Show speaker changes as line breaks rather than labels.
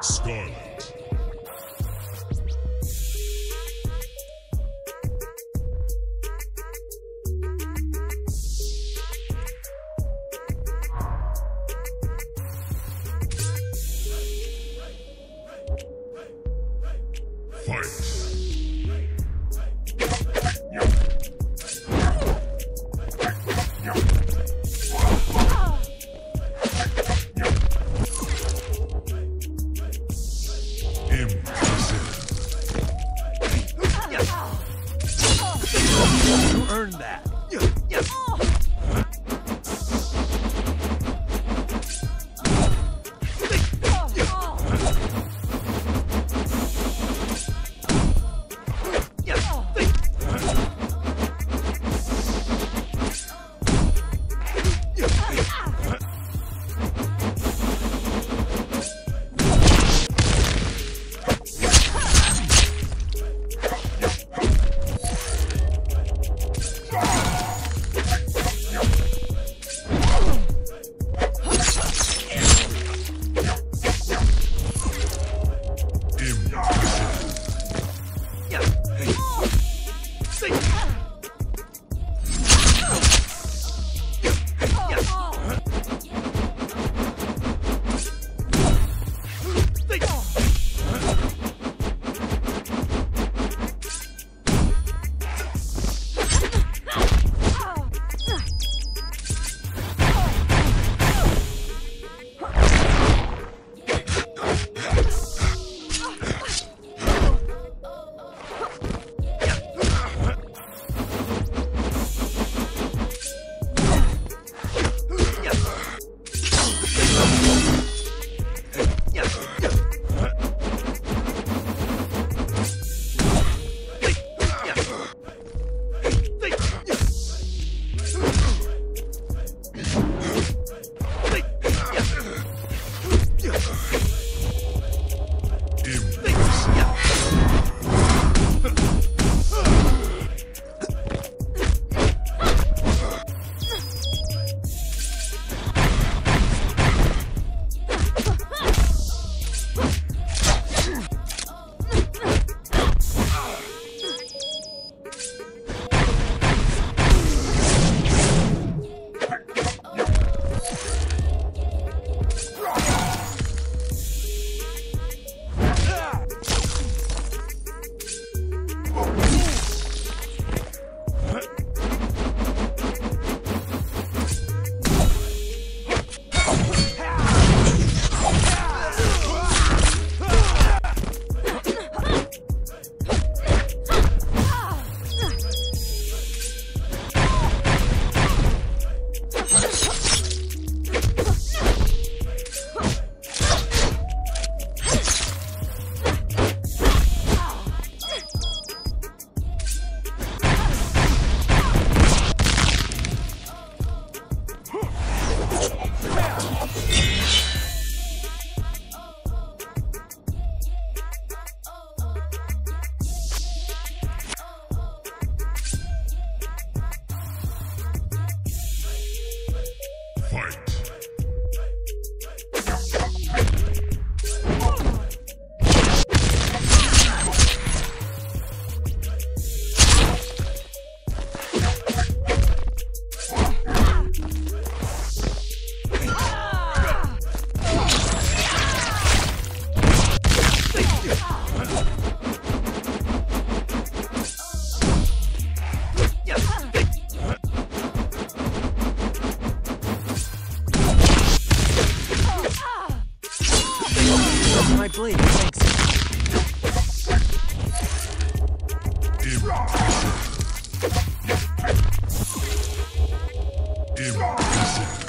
Scarlet. Impressive.
You earned that.
Fight.
Impressive. Impressive.